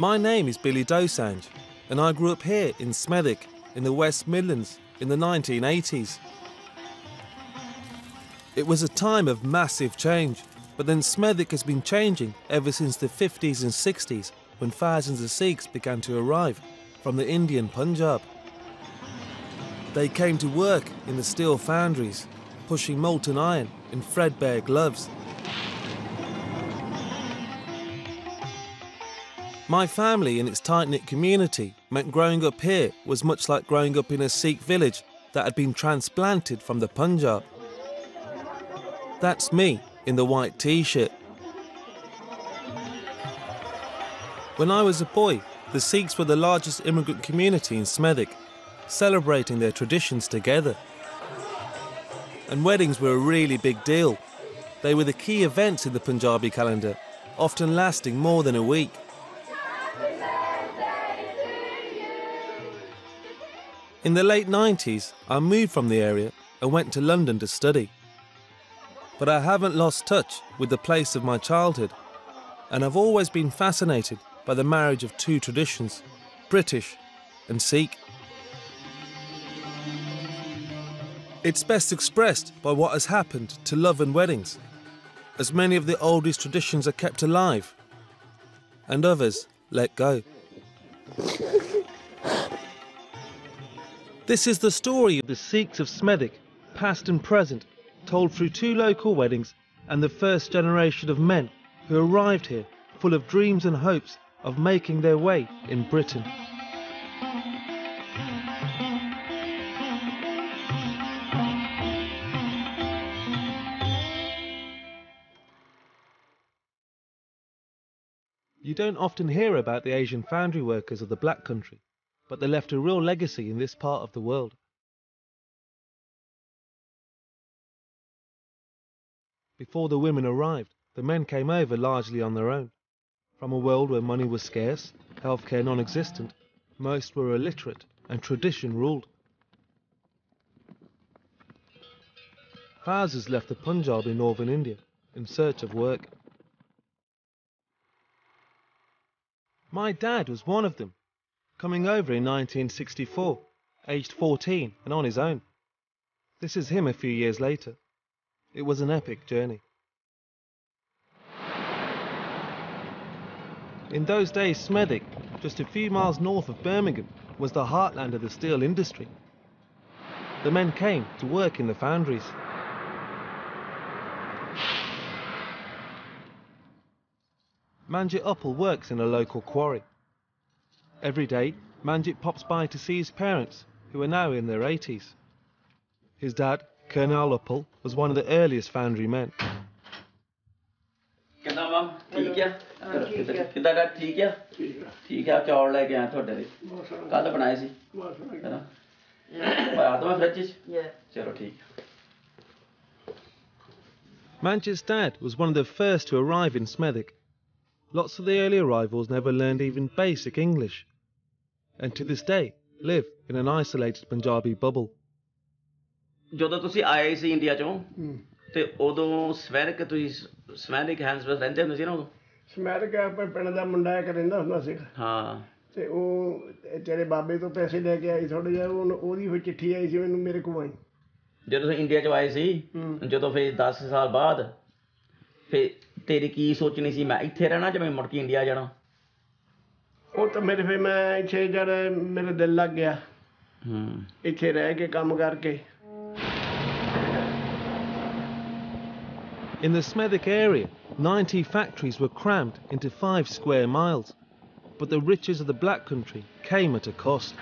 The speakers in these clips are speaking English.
My name is Billy Dosanjh, and I grew up here in Smethwick, in the West Midlands, in the 1980s. It was a time of massive change, but then Smethwick has been changing ever since the 50s and 60s when thousands of Sikhs began to arrive from the Indian Punjab. They came to work in the steel foundries, pushing molten iron in threadbare gloves. My family and its tight-knit community meant growing up here was much like growing up in a Sikh village that had been transplanted from the Punjab. That's me in the white t-shirt. When I was a boy, the Sikhs were the largest immigrant community in Smethwick, celebrating their traditions together. And weddings were a really big deal. They were the key events in the Punjabi calendar, often lasting more than a week. In the late 90s, I moved from the area and went to London to study but I haven't lost touch with the place of my childhood, and I've always been fascinated by the marriage of two traditions, British and Sikh. It's best expressed by what has happened to love and weddings, as many of the oldest traditions are kept alive, and others let go. This is the story of the Sikhs of Smethwick, past and present, told through two local weddings and the first generation of men who arrived here full of dreams and hopes of making their way in Britain. You don't often hear about the Asian foundry workers of the Black Country, but they left a real legacy in this part of the world. Before the women arrived, the men came over largely on their own. From a world where money was scarce, healthcare non-existent, most were illiterate and tradition ruled. Thousands left the Punjab in northern India in search of work. My dad was one of them, coming over in 1964, aged 14 and on his own. This is him a few years later. It was an epic journey. In those days, Smethwick, just a few miles north of Birmingham, was the heartland of the steel industry. The men came to work in the foundries. Manjit Uppal works in a local quarry. Every day, Manjit pops by to see his parents, who are now in their 80s. His dad, Karnail Uppal was one of the earliest foundry men. Manch's dad was one of the first to arrive in Smethwick. Lots of the early arrivals never learned even basic English, and to this day live in an isolated Punjabi bubble. ਜਦੋਂ ਤੁਸੀਂ ਆਏ ਸੀ India ਚੋਂ ਤੇ ਉਦੋਂ ਸਵੈਰਿਕ ਤੁਸੀਂ ਸਵੈਰਿਕ hands ਵਿੱਚ ਰਹਿੰਦੇ ਹੁੰਦੇ ਸੀ ਨਾ ਉਦੋਂ? ਸਮੈਰਿਕ ਆਪਣੇ ਪਿੰਡ ਦਾ ਮੁੰਡਾ ਇੱਕ ਰਹਿੰਦਾ ਹੁੰਦਾ ਸੀ। ਹਾਂ। ਤੇ ਉਹ ਤੇਰੇ ਬਾਬੇ ਤੋਂ ਪੈਸੇ ਲੈ ਕੇ ਆਈ ਥੋੜੇ ਜਿਹਾ ਉਹਨ- ਉਹਦੀ ਫਿਰ ਚਿੱਠੀ ਆਈ ਸੀ ਮੈਨੂੰ ਮੇਰੇ ਕੋਲ ਆਈ। ਜਦੋਂ ਤੁਸੀਂ ਇੰਡੀਆ ਚ ਆਏ ਸੀ ਹੂੰ। ਜਦੋਂ ਫਿਰ 10 ਸਾਲ ਬਾਅਦ ਫਿਰ ਤੇਰੀ ਕੀ ਸੋਚਣੀ ਸੀ ਮੈਂ ਇੱਥੇ ਰਹਿਣਾ ਜਾਂ ਮੈਂ ਮੁੜ ਕੇ ਇੰਡੀਆ ਜਾਣਾ? ਉਹ ਤਾਂ ਮੇਰੇ ਫਿਰ ਮੈਂ ਇੱਥੇ ਜਦ ਮੇਰਾ ਦਿਲ ਲੱਗ ਗਿਆ ਹੂੰ ਇੱਥੇ ਰਹਿ ਕੇ ਕੰਮ ਕਰਕੇ In the Smethwick area, 90 factories were crammed into five square miles, but the riches of the Black Country came at a cost.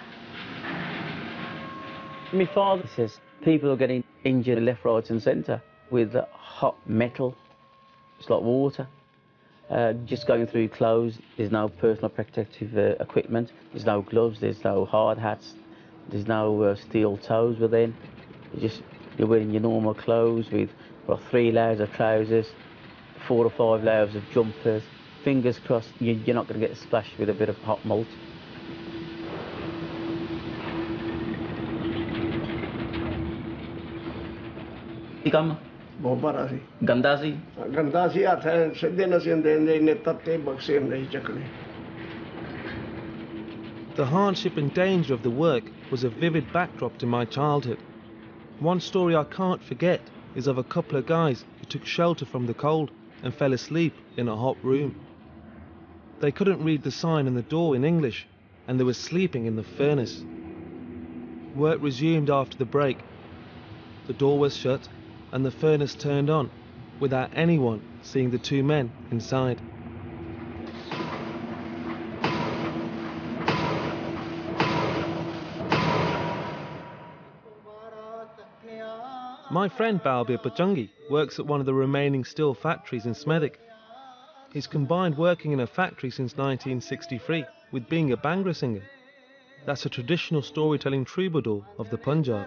My father says people are getting injured left, right, and centre with hot metal. It's like water. Uh, just going through clothes, there's no personal protective uh, equipment, there's no gloves, there's no hard hats, there's no uh, steel toes within. You just you're wearing your normal clothes with well, three layers of trousers, four or five layers of jumpers. Fingers crossed, you, you're not going to get splashed with a bit of hot malt. ਕੀ ਕੰਮ ਬਹੁਤ ਭਾਰਾ ਸੀ ਗੰਦਾ ਸੀ ਗੰਦਾ ਸੀ ਹੱਥ ਸਿੱਧੇ ਨਸੇ ਹੁੰਦੇ ਹੁੰਦੇ ਇੰਨੇ ਤੱਤੇ ਬਕਸੇ ਹੁੰਦੇ ਸੀ ਚੱਕਣੇ The hardship and danger of the work was a vivid backdrop to my childhood. One story I can't forget is of a couple of guys who took shelter from the cold and fell asleep in a hot room. They couldn't read the sign on the door in English and they were sleeping in the furnace. Work resumed after the break. The door was shut and the furnace turned on without anyone seeing the two men inside. My friend Balbir Pachangi works at one of the remaining steel factories in Smethwick. He's combined working in a factory since 1963 with being a Bhangra singer. That's a traditional storytelling troubadour of the Punjab.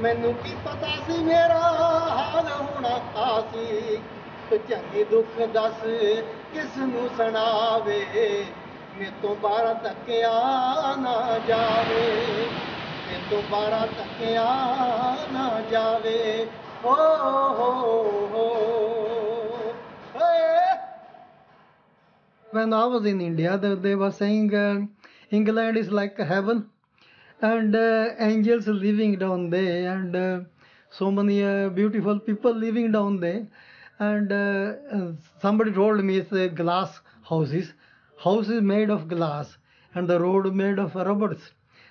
ਮੈਨੂੰ ਕੀ ਪਤਾ ਸੀ ਮੇਰਾ ਹਾਲ ਹੋਣਾ ਖਾਸੀ ਚੰਗੇ ਦੁੱਖ ਦੱਸ ਕਿਸ ਨੂੰ ਸੁਣਾਵੇ? ਮੇ ਤੋਂ ਬਾਹਰ ਤੱਕਿਆ ਨਾ ਜਾਵੇ। ਮੇ ਤੋਂ ਬਾਹਰ ਤੱਕਿਆ ਨਾ ਜਾਵੇ। ਹੋ ਹੋ। ਹੋ। ਓਏ when I was in India, they, they were saying uh, England is like heaven, and uh, angels living down there, and uh, so many uh, beautiful people living down there. And uh, uh, somebody told me it's glass houses, houses made of glass, and the road made of robots.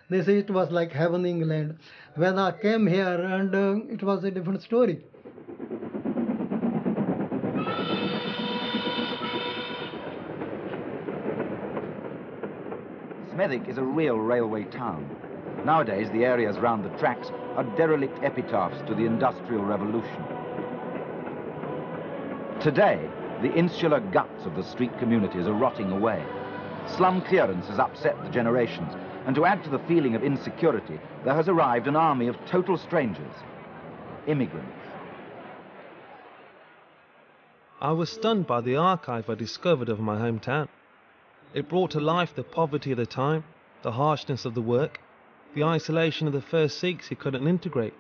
They say it was like heaven, England. When I came here, and uh, it was a different story. Smethwick is a real railway town. Nowadays, the areas round the tracks are derelict epitaphs to the Industrial Revolution. Today, the insular guts of the street communities are rotting away. Slum clearance has upset the generations, and to add to the feeling of insecurity, there has arrived an army of total strangers, immigrants. I was stunned by the archive I discovered of my hometown. It brought to life the poverty of the time, the harshness of the work, the isolation of the first Sikhs he couldn't integrate,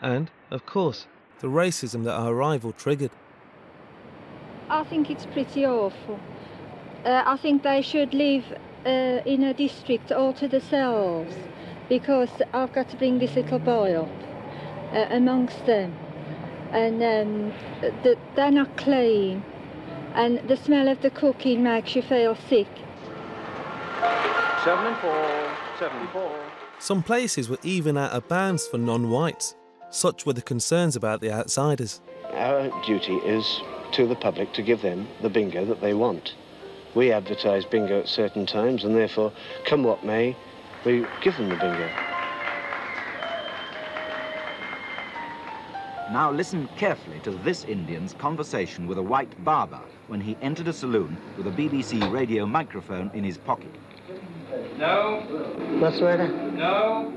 and, of course, the racism that our arrival triggered. I think it's pretty awful. Uh, I think they should live uh, in a district all to themselves because I've got to bring this little boy up uh, amongst them. And um, th- they're not clean, and the smell of the cooking makes you feel sick. 74, 74. Some places were even out of bounds for non whites. Such were the concerns about the outsiders. Our duty is to the public to give them the bingo that they want. We advertise bingo at certain times, and therefore, come what may, we give them the bingo. Now listen carefully to this Indian's conversation with a white barber when he entered a saloon with a BBC radio microphone in his pocket. No, What's the matter? no,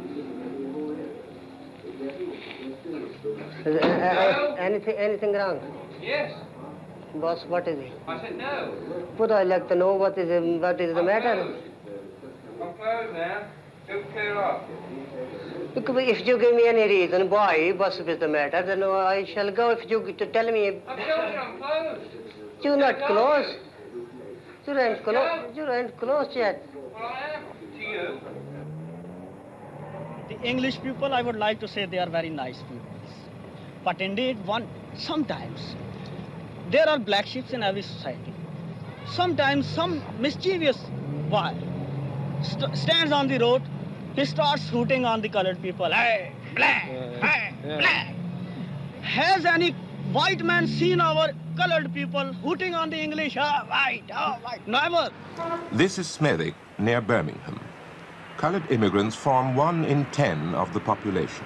Is, uh, No. Eh, eh, eh, anything, anything wrong? yes. Boss, what is it? I said no. Would I like to know what is, the- what is the I'm matter? closed. I'm closed now. Just clear off. Look, if you give me any reason why, what is the matter, then I shall go. If you to tell me I told you I'm closed. you're not Yeah, close, you ain't Yeah. close, you ain't close yet. Well, I am to you. The English people, I would like to say they are very nice people. But indeed, one sometimes there are black sheep in every society. Sometimes some mischievous boy st- stands on the road, he starts hooting on the colored people. Hey, black, hey, black. Has any white man seen our colored people hooting on the English? Oh, white, oh, white. Never. This is Smethwick, near Birmingham. Coloured immigrants form one in ten of the population.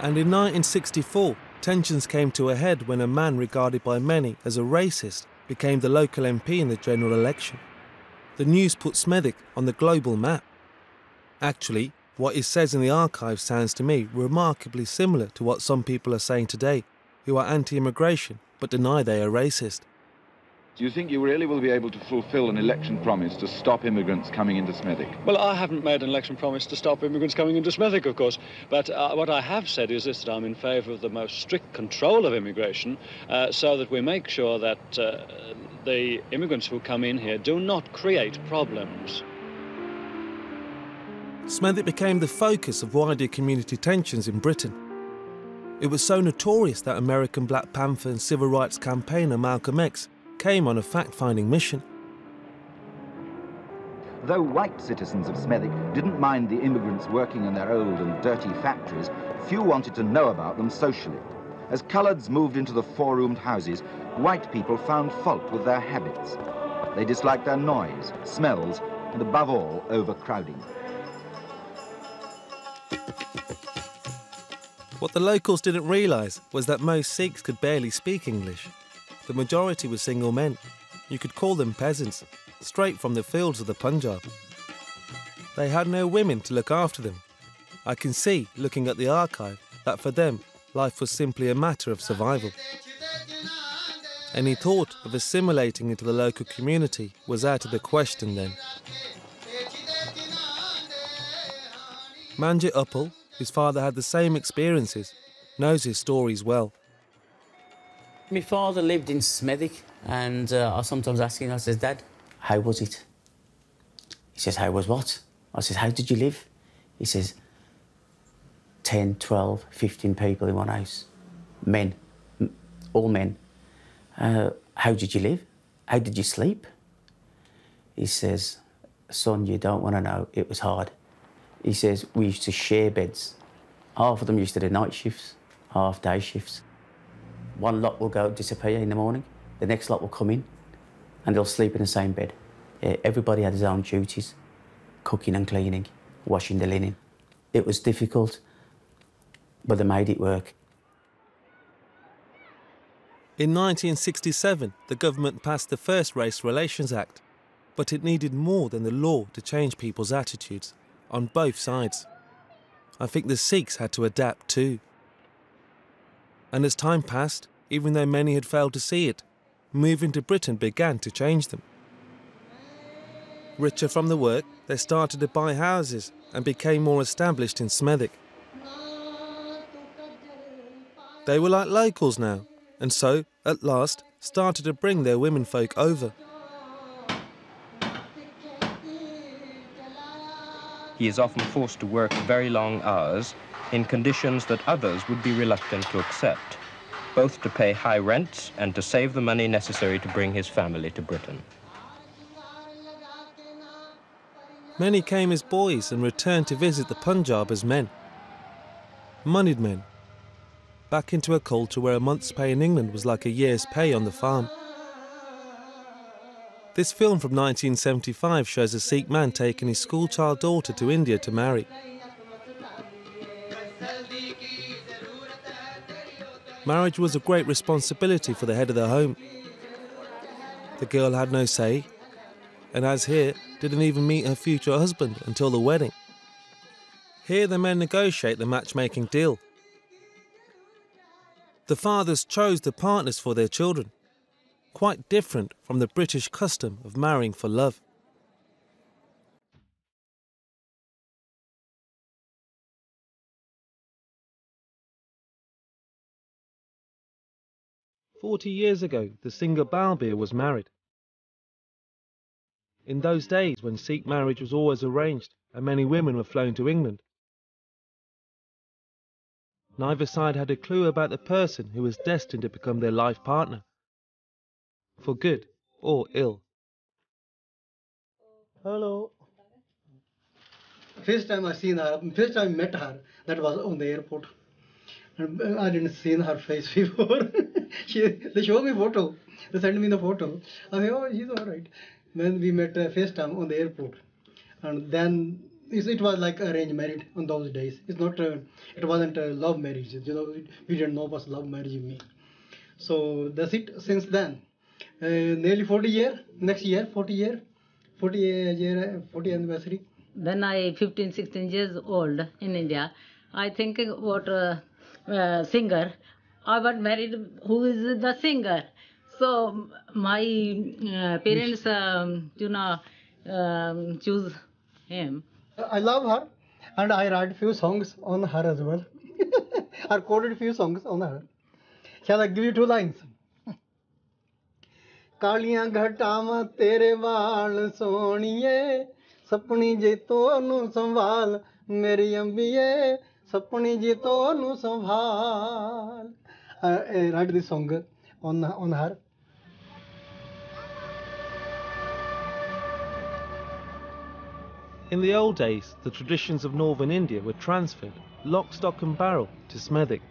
And in 1964, tensions came to a head when a man regarded by many as a racist became the local MP in the general election. The news put Smethwick on the global map. Actually, what he says in the archive sounds to me remarkably similar to what some people are saying today, who are anti immigration but deny they are racist. Do you think you really will be able to fulfill an election promise to stop immigrants coming into Smethwick? Well, I haven't made an election promise to stop immigrants coming into Smethwick, of course. But uh, what I have said is this that I'm in favour of the most strict control of immigration uh, so that we make sure that uh, the immigrants who come in here do not create problems. Smethwick became the focus of wider community tensions in Britain. It was so notorious that American Black Panther and civil rights campaigner Malcolm X came on a fact finding mission. Though white citizens of Smethwick didn't mind the immigrants working in their old and dirty factories, few wanted to know about them socially. As coloureds moved into the four-roomed houses, white people found fault with their habits. They disliked their noise, smells, and above all, overcrowding. What the locals didn't realise was that most Sikhs could barely speak English. The majority were single men. You could call them peasants, straight from the fields of the Punjab. They had no women to look after them. I can see, looking at the archive, that for them, life was simply a matter of survival. Any thought of assimilating into the local community was out of the question then. Manjit Uppal, whose father had the same experiences, knows his stories well. My father lived in Smethwick, and uh, I sometimes ask him, I says, Dad, how was it? He says, How was what? I says, How did you live? He says, 10, 12, 15 people in one house. Men, all men. Uh, how did you live? How did you sleep? He says, Son, you don't want to know. It was hard. He says, We used to share beds. Half of them used to do night shifts, half day shifts. One lot will go disappear in the morning, the next lot will come in, and they'll sleep in the same bed. Yeah, everybody had his own duties cooking and cleaning, washing the linen. It was difficult, but they made it work. In 1967, the government passed the first Race Relations Act, but it needed more than the law to change people's attitudes on both sides. I think the Sikhs had to adapt too. And as time passed, even though many had failed to see it, moving to Britain began to change them. Richer from the work, they started to buy houses and became more established in Smethwick. They were like locals now, and so, at last, started to bring their womenfolk over. He is often forced to work very long hours in conditions that others would be reluctant to accept, both to pay high rents and to save the money necessary to bring his family to Britain. Many came as boys and returned to visit the Punjab as men. Moneyed men. Back into a culture where a month's pay in England was like a year's pay on the farm. This film from 1975 shows a Sikh man taking his schoolchild daughter to India to marry. Marriage was a great responsibility for the head of the home. The girl had no say, and as here, didn't even meet her future husband until the wedding. Here, the men negotiate the matchmaking deal. The fathers chose the partners for their children, quite different from the British custom of marrying for love. Forty years ago, the singer Balbir was married. In those days, when Sikh marriage was always arranged and many women were flown to England, neither side had a clue about the person who was destined to become their life partner, for good or ill. Hello. First time I seen her, first time I met her, that was on the airport. Uh, I didn't seen her face before. she, they showed me photo. They sent me the photo. I said, oh, she's all right. Then we met uh, first time on the airport. And then it was like arranged marriage on those days. It's not, uh, it wasn't a love marriage. You know, we didn't know what love marriage mean. So that's it. Since then, uh, nearly 40 year. Next year, 40 year, 40 year, 40 anniversary. when I 15, 16 years old in India, I think about a uh, singer. I was married who is the singer. So my uh, parents, um, you know, um, choose him. I love her, and I write few songs on her as well. I recorded few songs on her. Shall I give you two lines? ਕਾਲੀਆਂ ਘਟਾਵਾਂ ਤੇਰੇ ਵਾਲ ਸੋਹਣੀਏ ਸਪਣੀ ਜੇ ਤੋਨੂੰ ਸੰਭਾਲ ਮੇਰੀ ਅੰਬੀਏ in the old days, the traditions of northern India were transferred, lock, stock, and barrel, to Smethwick.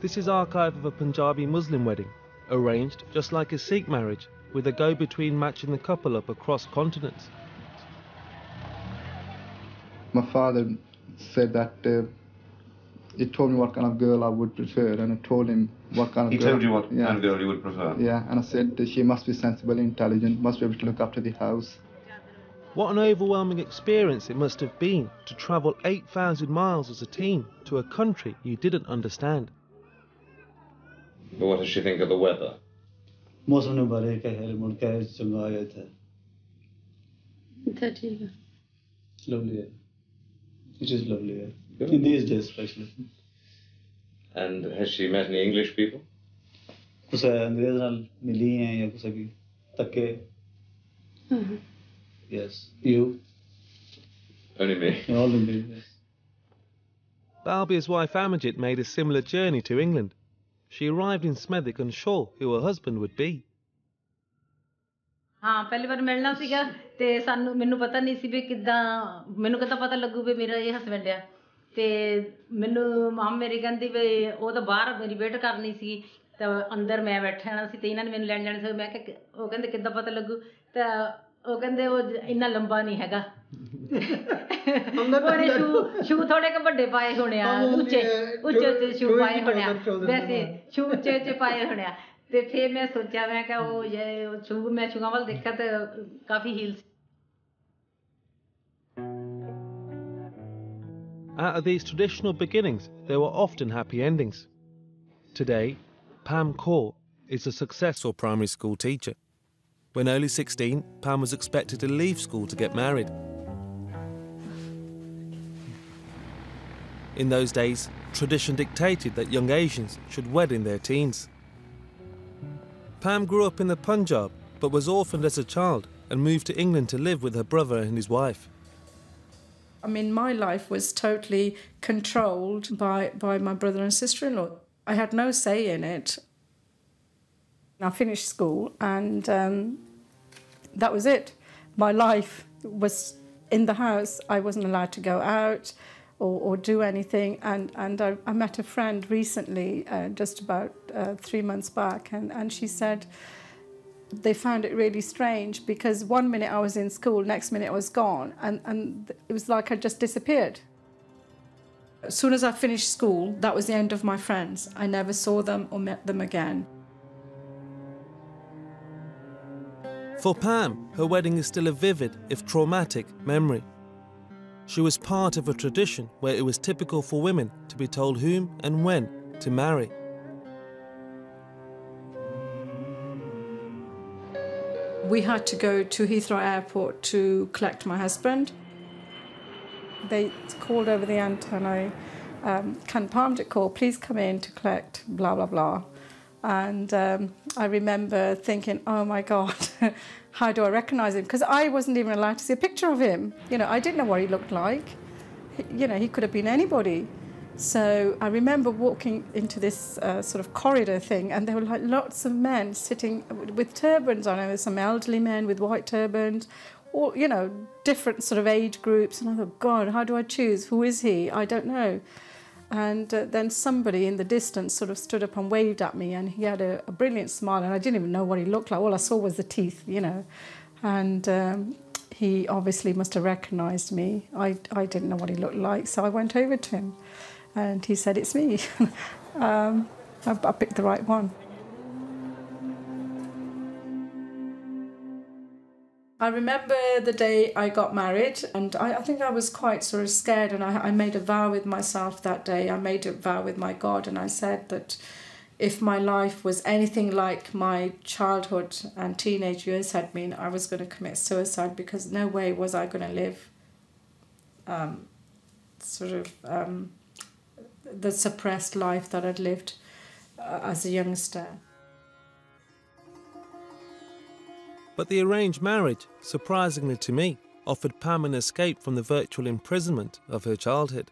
This is archive of a Punjabi Muslim wedding, arranged just like a Sikh marriage, with a go between matching the couple up across continents. My father said that uh, he told me what kind of girl I would prefer, and I told him what kind of He girl. told you what yeah. kind of girl you would prefer? Yeah, and I said that she must be sensible, intelligent, must be able to look after the house. What an overwhelming experience it must have been to travel 8,000 miles as a teen to a country you didn't understand. But what does she think of the weather? मौसम ने बारे कहे मुड़ के चंगा आया था अच्छा ठीक है lovely है it is lovely है Good. In these days, especially. And has she met any English people? ਕੁਛ अंग्रेज़ ਨਾਲ मिली हैं या ਕੁਛ भी तके. Yes, you. Only me. Only me. yes. Balbir's wife Amarjit made a similar journey to England. She arrived in Smethwick unsure who her husband would be. ਹਾਂ ਪਹਿਲੀ ਵਾਰ ਮਿਲਣਾ ਸੀਗਾ ਤੇ ਸਾਨੂੰ ਮੈਨੂੰ ਪਤਾ ਨਹੀਂ ਸੀ ਵੀ ਕਿੱਦਾਂ ਮੈਨੂੰ ਕਿੱਦਾਂ ਪਤਾ ਲੱਗੂ ਵੀ ਮੇਰਾ ਇਹ ਹਸਬੰਡ ਆ ਤੇ ਮੈਨੂੰ ਮਾਮ ਮੇਰੀ ਕਹਿੰਦੀ ਵੀ ਉਹ ਤਾਂ ਬਾਹਰ ਮੇਰੀ ਵੇਟ ਕਰਨੀ ਸੀ ਤਾਂ ਅੰਦਰ ਮੈਂ ਬੈਠਣਾ ਸੀ ਤੇ ਇਹਨਾਂ ਨੇ ਮੈਨੂੰ ਲੈਣ ਜਾਣਾ ਸੀ। ਮੈਂ ਕਿਹਾ ਕਿ- ਉਹ ਕਹਿੰਦੇ ਕਿੱਦਾਂ ਪਤਾ ਲੱਗੂ? ਤਾਂ ਉਹ ਕਹਿੰਦੇ ਉਹ ਇੰਨਾ ਲੰਬਾ ਨਹੀਂ ਹੈਗਾ। ਉਹਨੇ ਸ਼ੂ ਸ਼ੂ ਥੋੜੇ ਕ ਵੱਡੇ ਪਾਏ ਹੋਣੇ ਆ ਉੱਚੇ ਉੱਚੇ ਉੱਚੇ ਸ਼ੂ ਪਾਏ ਹੋਣੇ ਆ। ਵੈਸੇ ਸ਼ੂ ਉੱਚੇ ਉੱਚੇ ਪਾਏ ਹੋਣੇ ਆ। ਤੇ ਫਿਰ ਮੈਂ ਸੋਚਿਆ ਮੈਂ ਕਿਹਾ ਉਹ ਇਹ ਸ਼ੂ ਮੈਂ ਸ਼ੂਆਂ ਵੱਲ ਦੇਖਿਆ ਤੇ ਕਾਫੀ heels Out of these traditional beginnings, there were often happy endings. Today, Pam Kaur is a successful primary school teacher. When only 16, Pam was expected to leave school to get married. In those days, tradition dictated that young Asians should wed in their teens. Pam grew up in the Punjab but was orphaned as a child and moved to England to live with her brother and his wife. I mean, my life was totally controlled by, by my brother and sister in law. I had no say in it. I finished school and um, that was it. My life was in the house. I wasn't allowed to go out or, or do anything. And, and I, I met a friend recently, uh, just about uh, three months back, and, and she said, they found it really strange because one minute I was in school, next minute I was gone, and, and it was like I just disappeared. As soon as I finished school, that was the end of my friends. I never saw them or met them again. For Pam, her wedding is still a vivid, if traumatic, memory. She was part of a tradition where it was typical for women to be told whom and when to marry. We had to go to Heathrow Airport to collect my husband. They called over the antenna, um, can Palmdick call, please come in to collect blah, blah, blah. And um, I remember thinking, oh my God, how do I recognise him? Because I wasn't even allowed to see a picture of him. You know, I didn't know what he looked like. You know, he could have been anybody. So I remember walking into this uh, sort of corridor thing, and there were like lots of men sitting with turbans on. There were some elderly men with white turbans, or you know, different sort of age groups. And I thought, God, how do I choose? Who is he? I don't know. And uh, then somebody in the distance sort of stood up and waved at me, and he had a, a brilliant smile, and I didn't even know what he looked like. All I saw was the teeth, you know. And um, he obviously must have recognised me. I, I didn't know what he looked like, so I went over to him, and he said, "It's me." um, I, I picked the right one. I remember the day I got married, and I, I think I was quite sort of scared. And I, I made a vow with myself that day. I made a vow with my God, and I said that if my life was anything like my childhood and teenage years had been, I was going to commit suicide because no way was I going to live um, sort of um, the suppressed life that I'd lived uh, as a youngster. But the arranged marriage, surprisingly to me, offered Pam an escape from the virtual imprisonment of her childhood.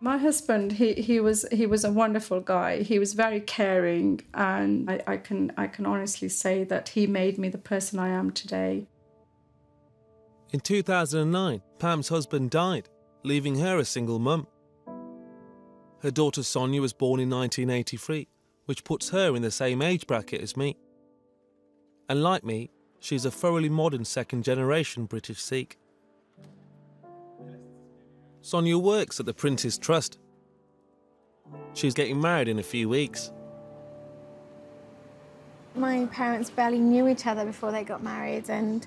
My husband, he, he was he was a wonderful guy. He was very caring, and I, I can I can honestly say that he made me the person I am today. In 2009, Pam's husband died, leaving her a single mum. Her daughter Sonia was born in 1983, which puts her in the same age bracket as me. And like me, she's a thoroughly modern second generation British Sikh. Sonia works at the Prince's Trust. She's getting married in a few weeks. My parents barely knew each other before they got married, and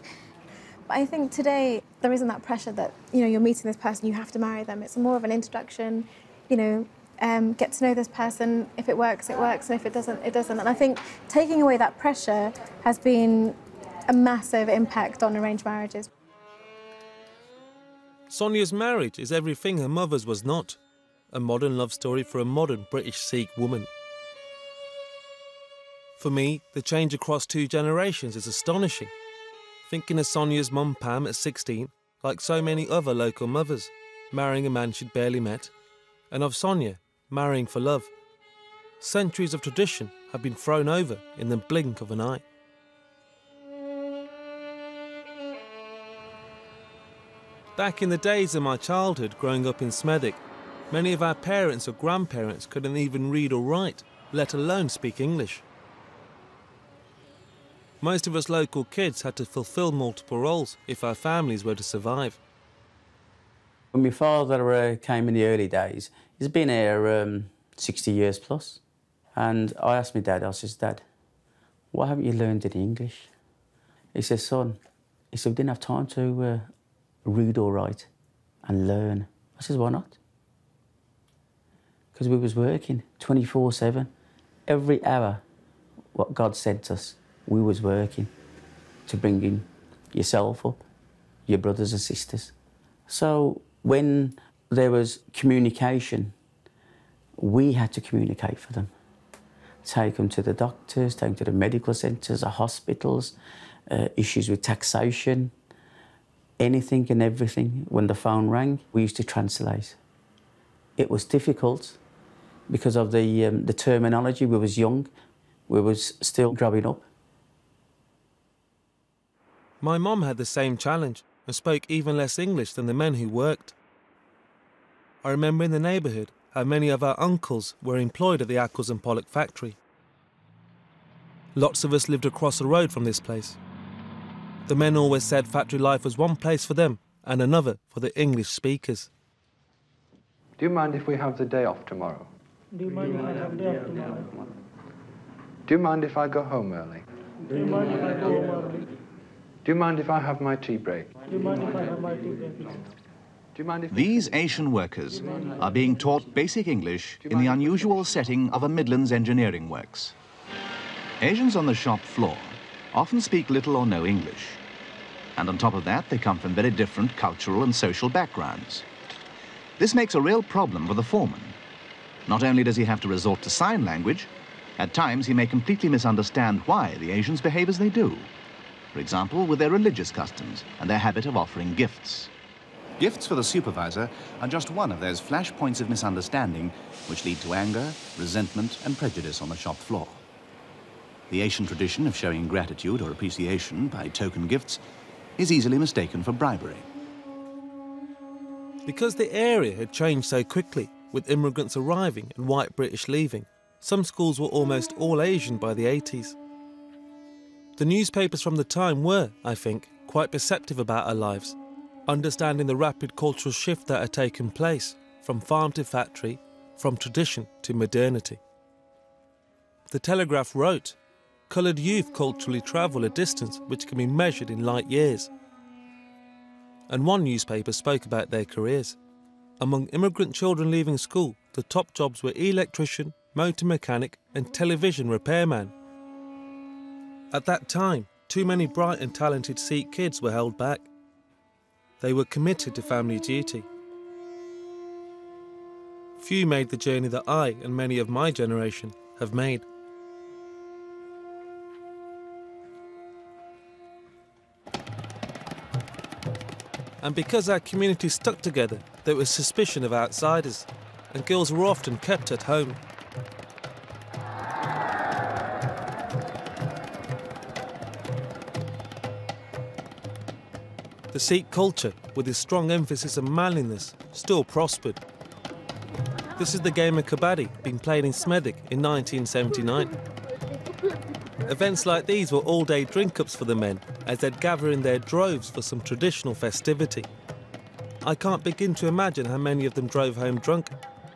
I think today there isn't that pressure that you know you're meeting this person, you have to marry them. It's more of an introduction, you know, um, get to know this person. If it works, it works, and if it doesn't, it doesn't. And I think taking away that pressure has been a massive impact on arranged marriages. Sonia's marriage is everything her mother's was not a modern love story for a modern British Sikh woman. For me, the change across two generations is astonishing. Thinking of Sonia's mum Pam at 16, like so many other local mothers, marrying a man she'd barely met, and of Sonia marrying for love. Centuries of tradition have been thrown over in the blink of an eye. Back in the days of my childhood growing up in Smethwick, many of our parents or grandparents couldn't even read or write, let alone speak English. Most of us local kids had to fulfill multiple roles if our families were to survive. When my father uh, came in the early days, he's been here um, 60 years plus. And I asked my dad, I says, Dad, why haven't you learned any English? He says, son, he said, we didn't have time to uh, read or write and learn. I says, why not? Because we was working 24-7. Every hour what God sent us, we was working to bring in yourself up, your brothers and sisters. So when there was communication, we had to communicate for them. Take them to the doctors, take them to the medical centres, the hospitals, uh, issues with taxation, anything and everything. When the phone rang, we used to translate. It was difficult because of the, um, the terminology. We was young, we was still growing up. My mum had the same challenge and spoke even less English than the men who worked. I remember in the neighbourhood how many of our uncles were employed at the Accles and Pollock factory. Lots of us lived across the road from this place. The men always said factory life was one place for them and another for the English speakers. Do you mind if we have the day off tomorrow? Do you mind if I have the day off tomorrow? Do you mind if I go home early? Do you mind if I go home early? Do you mind if I have my tea break? Do you mind if I have my tea break? These Asian workers are being taught basic English in the unusual setting of a Midlands engineering works. Asians on the shop floor often speak little or no English. And on top of that, they come from very different cultural and social backgrounds. This makes a real problem for the foreman. Not only does he have to resort to sign language, at times he may completely misunderstand why the Asians behave as they do. For example, with their religious customs and their habit of offering gifts. Gifts for the supervisor are just one of those flashpoints of misunderstanding which lead to anger, resentment and prejudice on the shop floor. The Asian tradition of showing gratitude or appreciation by token gifts is easily mistaken for bribery. Because the area had changed so quickly, with immigrants arriving and white British leaving, some schools were almost all Asian by the 80s. The newspapers from the time were, I think, quite perceptive about our lives, understanding the rapid cultural shift that had taken place from farm to factory, from tradition to modernity. The Telegraph wrote, coloured youth culturally travel a distance which can be measured in light years. And one newspaper spoke about their careers. Among immigrant children leaving school, the top jobs were electrician, motor mechanic, and television repairman. At that time, too many bright and talented Sikh kids were held back. They were committed to family duty. Few made the journey that I and many of my generation have made. And because our community stuck together, there was suspicion of outsiders, and girls were often kept at home. The Sikh culture, with its strong emphasis on manliness, still prospered. This is the game of kabaddi being played in Smethwick in 1979. Events like these were all-day drink-ups for the men as they'd gather in their droves for some traditional festivity. I can't begin to imagine how many of them drove home drunk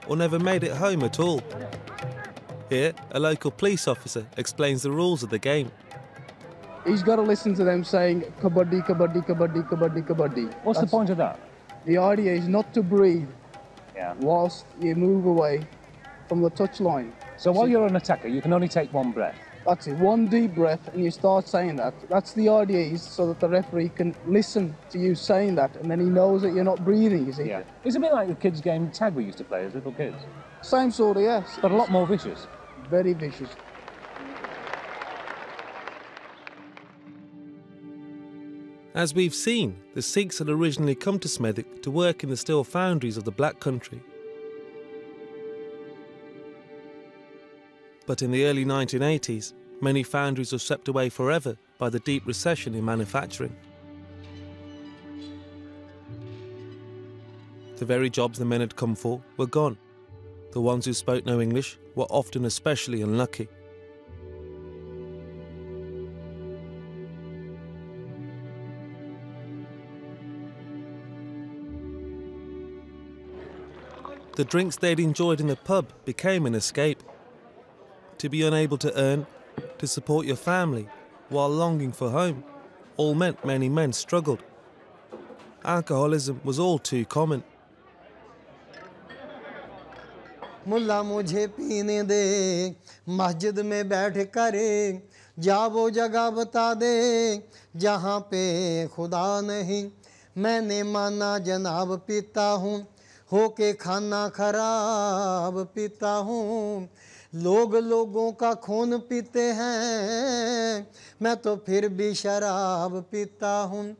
or never made it home at all. Here, a local police officer explains the rules of the game. He's got to listen to them saying kabaddi, kabaddi, kabaddi, kabaddi, kabaddi. What's the point of that? The idea is not to breathe Yeah. whilst you move away from the touch line. So while you're an attacker, you can only take one breath. That's it. One deep breath, and you start saying that. That's the idea, is so that the referee can listen to you saying that, and then he knows that you're not breathing. You see? Yeah. It's a bit like the kids' game tag we used to play as little kids. Same sort of yes. But a lot more vicious. Very vicious. As we've seen, the Sikhs had originally come to Smethwick to work in the steel foundries of the Black Country. But in the early 1980s, many foundries were swept away forever by the deep recession in manufacturing. The very jobs the men had come for were gone. The ones who spoke no English were often especially unlucky. The drinks they'd enjoyed in the pub became an escape. To be unable to earn, to support your family, while longing for home, all meant many men struggled. Alcoholism was all too common. मुल्ला मुझे पीने दे मस्जिद में बैठ करे जा वो जगह बता दे जहाँ पे खुदा नहीं मैंने माना जनाब पीता हूँ होके खाना खराब पीता हूँ लोग लोगों का खून पीते हैं मैं तो फिर भी शराब पीता हूँ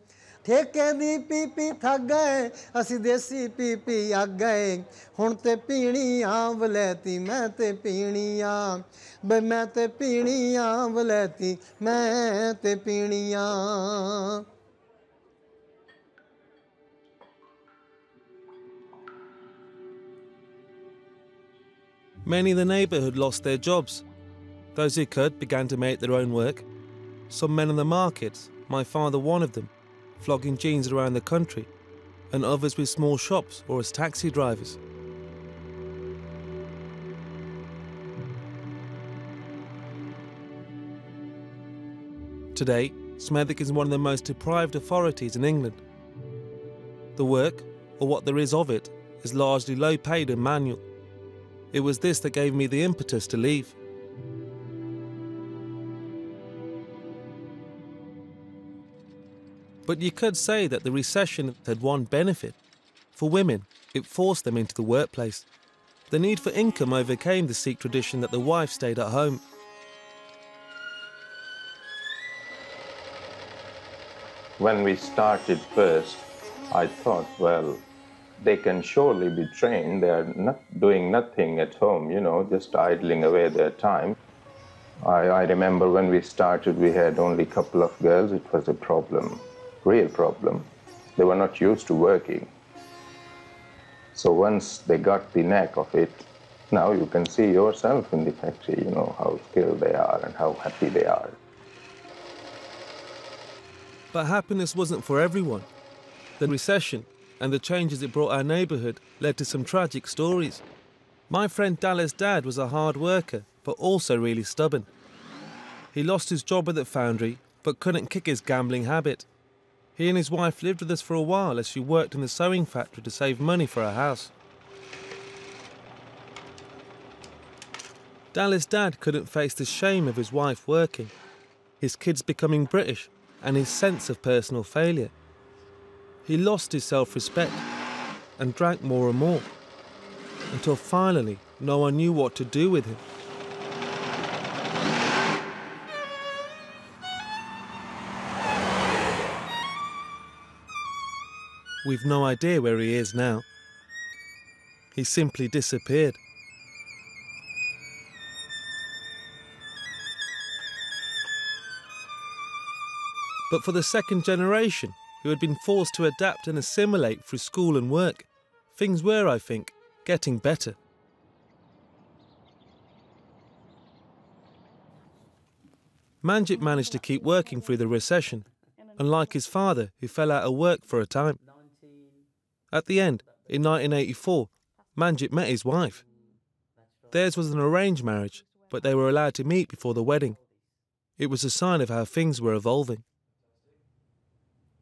ਠੇਕੇ ਦੀ ਪੀ ਪੀ ਥੱਕ ਗਏ ਅਸੀਂ ਦੇਸੀ ਪੀ ਪੀ ਅੱਗ ਗਏ ਹੁਣ ਤੇ ਪੀਣੀਆਂ ਵਲੈਤੀ ਮੈਂ ਤੇ ਪੀਣੀਆਂ ਬਈ ਮੈਂ ਤੇ ਪੀਣੀਆਂ ਵਲੈਤੀ ਮੈਂ ਤੇ ਪੀਣੀਆਂ Many in the neighbourhood lost their jobs. Those who could began to make their own work. Some men on the markets, my father one of them, flogging jeans around the country, and others with small shops or as taxi drivers. Today, Smethwick is one of the most deprived authorities in England. The work, or what there is of it, is largely low paid and manual. It was this that gave me the impetus to leave. But you could say that the recession had one benefit. For women, it forced them into the workplace. The need for income overcame the Sikh tradition that the wife stayed at home. When we started first, I thought, well, they can surely be trained. They are not doing nothing at home, you know, just idling away their time. I, I remember when we started, we had only a couple of girls. It was a problem, real problem. They were not used to working. So once they got the knack of it, now you can see yourself in the factory, you know, how skilled they are and how happy they are. But happiness wasn't for everyone. The recession and the changes it brought our neighbourhood led to some tragic stories. My friend Dallas' dad was a hard worker, but also really stubborn. He lost his job at the foundry, but couldn't kick his gambling habit. He and his wife lived with us for a while as she worked in the sewing factory to save money for her house. Dallas' dad couldn't face the shame of his wife working, his kids becoming British, and his sense of personal failure. He lost his self respect and drank more and more until finally no one knew what to do with him. We've no idea where he is now. He simply disappeared. But for the second generation, who had been forced to adapt and assimilate through school and work, things were, I think, getting better. Manjit managed to keep working through the recession, unlike his father, who fell out of work for a time. At the end, in 1984, Manjit met his wife. Theirs was an arranged marriage, but they were allowed to meet before the wedding. It was a sign of how things were evolving.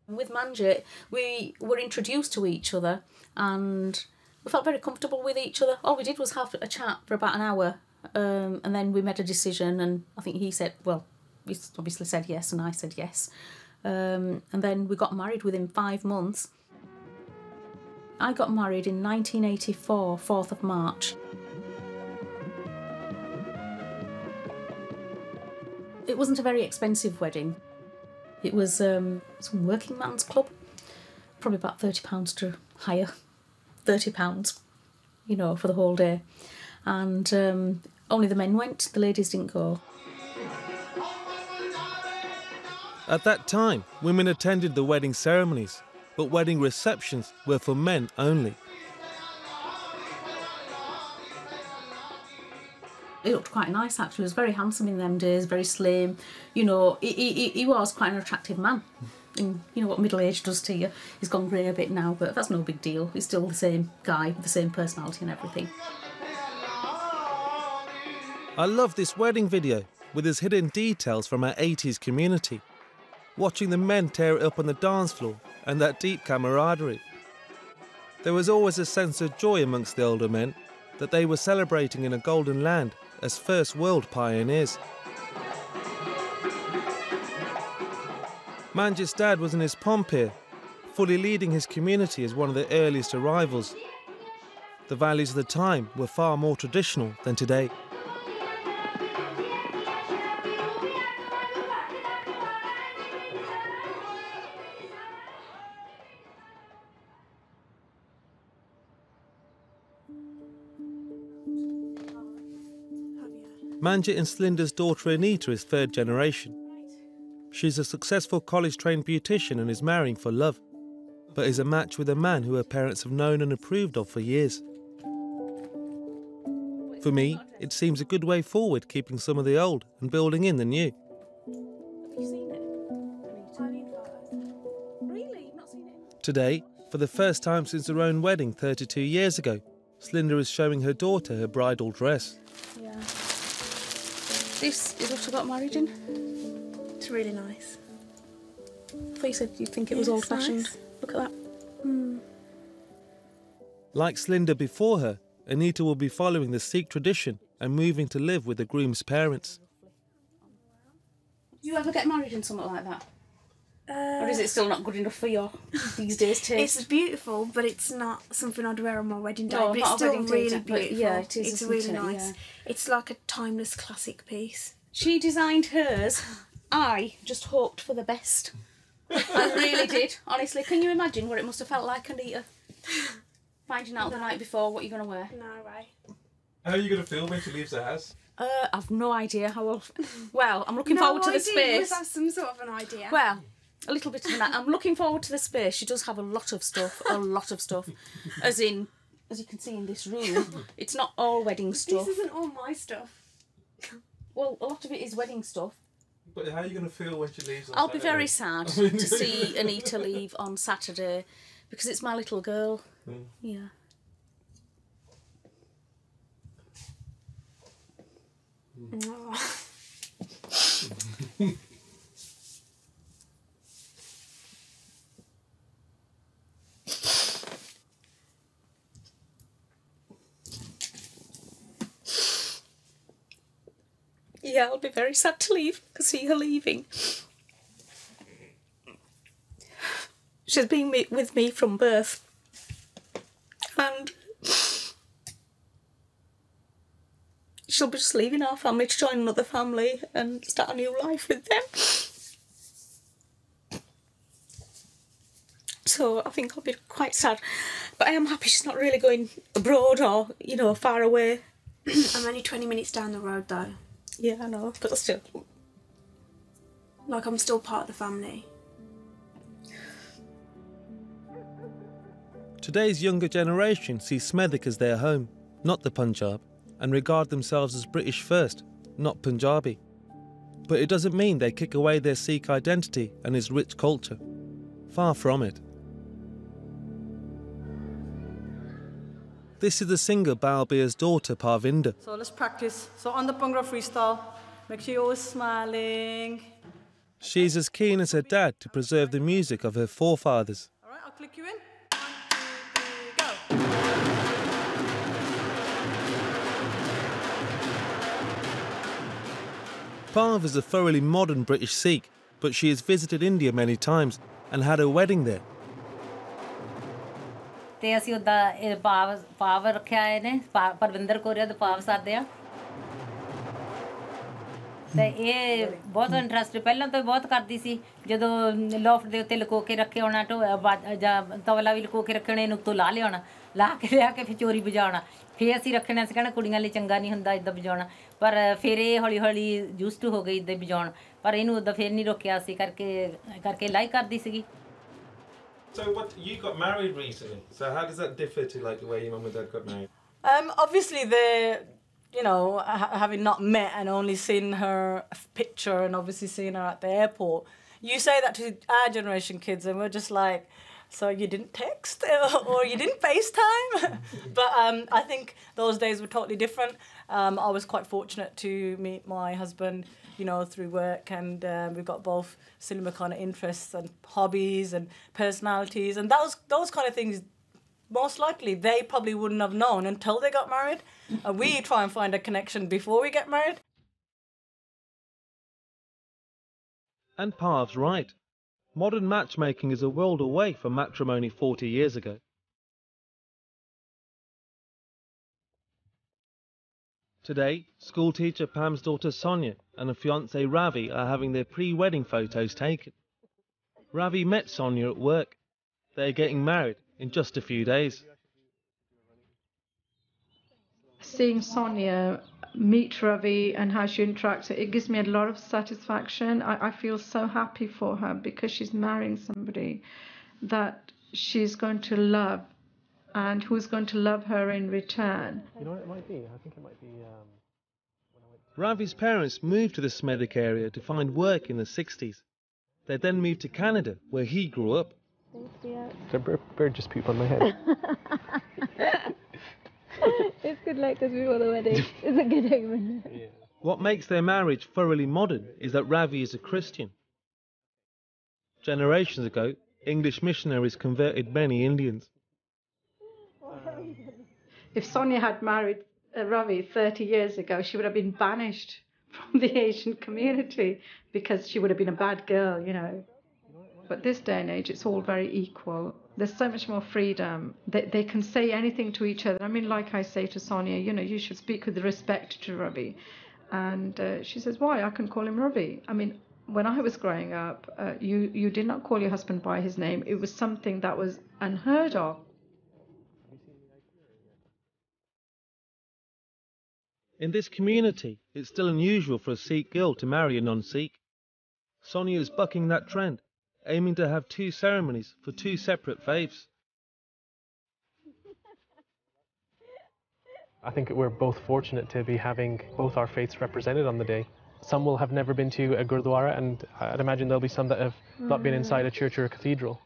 With Manjit, we were introduced to each other and we felt very comfortable with each other. All we did was have a chat for about an hour um, and then we made a decision and I think he said, well, he obviously said yes and I said yes. Um, and then we got married within five months. I got married in 1984, 4th of March. It wasn't a very expensive wedding. It was um, some working man's club, probably about £30 to hire. £30, you know, for the whole day. And um, only the men went, the ladies didn't go. At that time, women attended the wedding ceremonies, but wedding receptions were for men only. He looked quite nice actually. He was very handsome in them days, very slim. You know, he, he, he was quite an attractive man. And you know what middle age does to you. He's gone grey a bit now, but that's no big deal. He's still the same guy, the same personality and everything. I love this wedding video with its hidden details from our 80s community. Watching the men tear it up on the dance floor and that deep camaraderie. There was always a sense of joy amongst the older men that they were celebrating in a golden land as first world pioneers. Manjit's dad was in his pomp here, fully leading his community as one of the earliest arrivals. The values of the time were far more traditional than today. Manjit and Slinda's daughter Anita is third generation. She's a successful college trained beautician and is marrying for love, but is a match with a man who her parents have known and approved of for years. For me, it seems a good way forward keeping some of the old and building in the new. Today, for the first time since her own wedding 32 years ago, Slinda is showing her daughter her bridal dress. Yeah. This is what I got married in. It's really nice. I thought you said you'd think it was old fashioned. nice. Look at that. Hmm. Like Slinder before her, Anita will be following the Sikh tradition and moving to live with the groom's parents. Do you ever get married in something like that? Or is it still not good enough for your these days taste? It's beautiful, but it's not something I'd wear on my wedding day. No, but it's still wedding day, really but beautiful. yeah, it is, It's isn't really it? nice. Yeah. It's like a timeless classic piece. She designed hers. I just hoped for the best. I really did, honestly. Can you imagine what it must have felt like, Anita? Finding out the night before what you're going to wear. No way. How are you going to feel when she leaves the house? Uh, I've no idea how I'll. Well, I'm looking no forward to the idea. You space. must have some sort of an idea. Well, a little bit of that. I'm looking forward to the space. She does have a lot of stuff, a lot of stuff. As in, as you can see in this room, it's not all wedding stuff. This isn't all my stuff. Well, a lot of it is wedding stuff. But how are you going to feel when she leaves? I'll be very sad to see Anita leave on Saturday because it's my little girl. Mm. Yeah. Yeah, I'll be very sad to leave, see her leaving. She's been with me from birth. And she'll be just leaving our family to join another family and start a new life with them. So I think I'll be quite sad. But I am happy she's not really going abroad or, you know, far away. I'm only 20 minutes down the road though. Yeah, I know, but still. Like I'm still part of the family. Today's younger generation see Smethwick as their home, not the Punjab, and regard themselves as British first, not Punjabi. But it doesn't mean they kick away their Sikh identity and its rich culture. Far from it. This is the singer Balbir's daughter Parvinder. So let's practice. So on the Bhangra freestyle, make sure you're always smiling. She's as keen as her dad to preserve the music of her forefathers. All right, I'll click you in. One, two, three, go. Parv is a thoroughly modern British Sikh, but she has visited India many times and had a wedding there. ਤੇ ਅਸੀਂ ਉਹਦਾ ਇਹ ਪਾਵ ਪਾਵ ਰੱਖਿਆ ਇਹਨੇ ਪਾ- Parvinder Korea ਦਾ ਪਾਵ ਸਾਦੇ ਆ ਤੇ ਇਹ ਬਹੁਤ ਇੰਟਰਸਟ ਪਹਿਲਾਂ ਤੋਂ ਹੀ ਬਹੁਤ ਕਰਦੀ ਸੀ ਜਦੋਂ ਲੋਫਟ ਦੇ ਉੱਤੇ ਲੁਕੋ ਕੇ ਰੱਖੇ ਹੋਣਾ ਢੋ ਬਾਜ- ਜਾਂ ਤਬਲਾ ਵੀ ਲੁਕੋ ਕੇ ਰੱਖਣੇ ਇਹਨੂੰ ਉੱਤੋਂ ਲਾ ਲਿਆਉਣਾ ਲਾ ਕੇ ਲਿਆ ਕੇ ਫਿਰ ਚੋਰੀ ਵਜਾਉਣਾ ਫਿਰ ਅਸੀਂ ਰੱਖਣਾ ਸੀ ਕਹਿਣਾ ਕੁੜੀਆਂ ਲਈ ਚੰਗਾ ਨਹੀਂ ਹੁੰਦਾ ਇਦਾਂ ਵਜਾਉਣਾ ਪਰ ਫਿਰ ਇਹ ਹੌਲੀ ਹੌਲੀ ਯੂਸਡ ਟੂ ਹੋ ਗਈ ਇਦਾਂ ਵਜਾਉਣ ਪਰ ਇਹਨੂੰ ਉਦਾਂ ਫਿਰ ਨਹੀਂ ਰੋਕਿਆ ਸੀ ਕਰਕੇ ਕਰਕੇ ਲਾਈਕ ਕਰਦੀ ਸੀਗੀ So what you got married recently? So how does that differ to like the way your mum and dad got married? Um, obviously, they're, you know, ha- having not met and only seen her picture and obviously seen her at the airport, you say that to our generation kids, and we're just like, so you didn't text or you didn't FaceTime? but um, I think those days were totally different. Um, I was quite fortunate to meet my husband, you know, through work, and um, we've got both similar kind of interests and hobbies and personalities, and those those kind of things most likely they probably wouldn't have known until they got married. And we try and find a connection before we get married. And Parv's right. Modern matchmaking is a world away from matrimony 40 years ago. Today, schoolteacher Pam's daughter Sonia and her fiance Ravi are having their pre-wedding photos taken. Ravi met Sonia at work. They are getting married in just a few days. seeing Sonia meet Ravi and how she interacts, it gives me a lot of satisfaction. I, I feel so happy for her because she's marrying somebody that she's going to love and who's going to love her in return. You know what it might be? I think it might be. Um, Ravi's parents moved to the Smethwick area to find work in the 60s. They then moved to Canada, where he grew up. the bird, bird just pooped on my head. it's good luck because before the wedding. It's a good omen. What makes their marriage thoroughly modern is that Ravi is a Christian. Generations ago, English missionaries converted many Indians. If Sonia had married uh, Ravi 30 years ago, she would have been banished from the Asian community because she would have been a bad girl, you know. But this day and age, it's all very equal. There's so much more freedom. They, they can say anything to each other. I mean, like I say to Sonia, you know, you should speak with respect to Ravi. And uh, she says, why? I can call him Ravi. I mean, when I was growing up, uh, you, you did not call your husband by his name. It was something that was unheard of. In this community, it's still unusual for a Sikh girl to marry a non-Sikh. Sonia is bucking that trend, aiming to have two ceremonies for two separate faiths. I think we're both fortunate to be having both our faiths represented on the day. Some will have never been to a gurdwara, and I'd imagine there'll be some that have not been inside a church or a cathedral.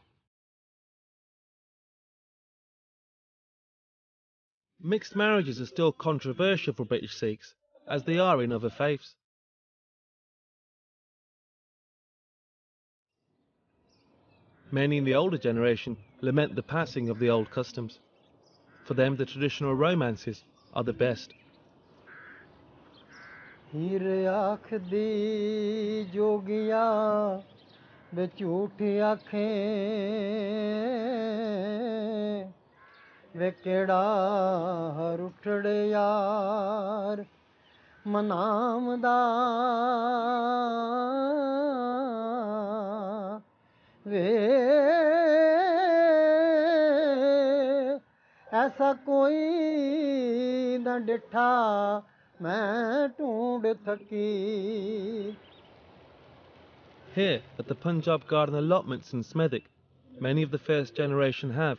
Mixed marriages are still controversial for British Sikhs, as they are in other faiths. Many in the older generation lament the passing of the old customs. For them, the traditional romances are the best. ਝੂਠ वे केड़ा हर उठड़े यार मनाम दा वे ऐसा कोई न डिठा मैं ढूंढ थकी Here, at the Punjab Garden allotments in Smedic, many of the first generation have,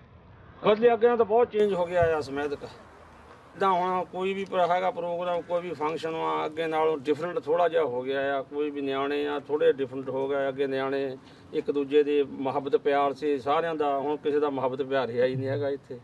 ਖੁਦਲੇ ਅੱਗੇ ਤਾਂ ਬਹੁਤ ਚੇਂਜ ਹੋ ਗਿਆ ਆ ਸਮੇਤ। ਜਿੱਦਾਂ ਹੁਣ ਕੋਈ ਵੀ ਹੈਗਾ ਪ੍ਰੋਗਰਾਮ ਕੋਈ ਵੀ ਫੰਕਸ਼ਨ ਆ ਅੱਗੇ ਨਾਲੋਂ ਡਿਫਰੈਂਟ ਥੋੜਾ ਜਿਹਾ ਹੋ ਗਿਆ ਆ। ਕੋਈ ਵੀ ਨਿਆਣੇ ਆ ਥੋੜੇ ਡਿਫਰੈਂਟ ਹੋ ਗਏ ਅੱਗੇ ਨਿਆਣੇ। ਇੱਕ ਦੂਜੇ ਦੇ ਮੁਹੱਬਤ ਪਿਆਰ ਸੀ ਸਾਰਿਆਂ ਦਾ ਹੁਣ ਕਿਸੇ ਦਾ ਮੁਹੱਬਤ ਪਿਆਰ ਹੀ ਨਹੀਂ ਹੈਗਾ ਇੱਥੇ।